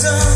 sun.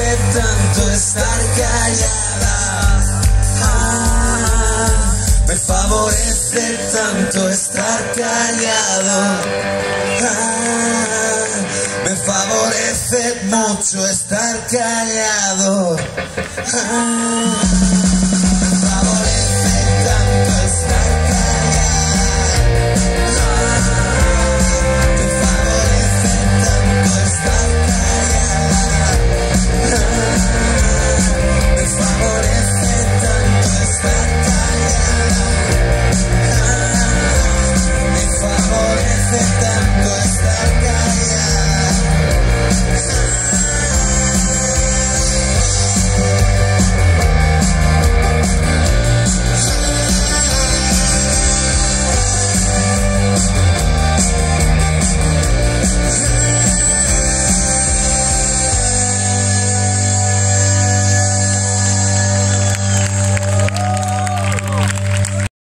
Tanto estar callada. Ah, me favorece tanto estar callado. Ah, me favorece mucho estar callado. Ah,